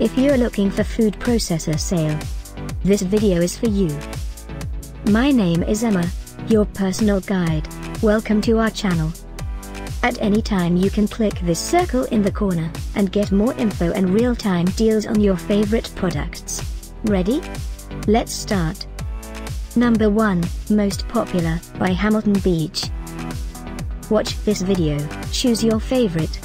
If you're looking for food processor sale, this video is for you. My name is Emma, your personal guide. Welcome to our channel. At any time you can click this circle in the corner, and get more info and real-time deals on your favorite products. Ready? Let's start. Number 1, Most Popular, by Hamilton Beach. Watch this video, choose your favorite.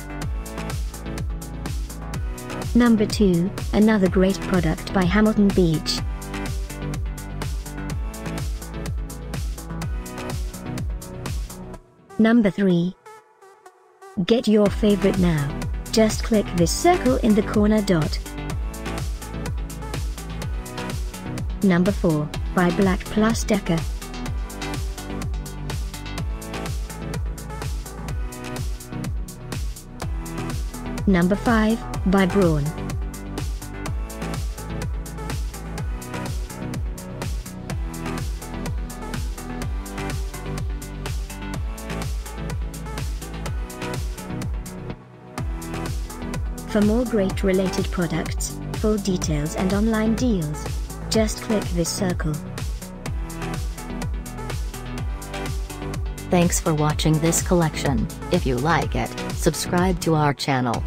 Number 2, another great product by Hamilton Beach. Number 3. Get your favorite now. Just click this circle in the corner dot. Number 4, by Black Plus Decker. Number 5, by Braun. For more great related products, full details and online deals, just click this circle. Thanks for watching this collection. If you like it, subscribe to our channel.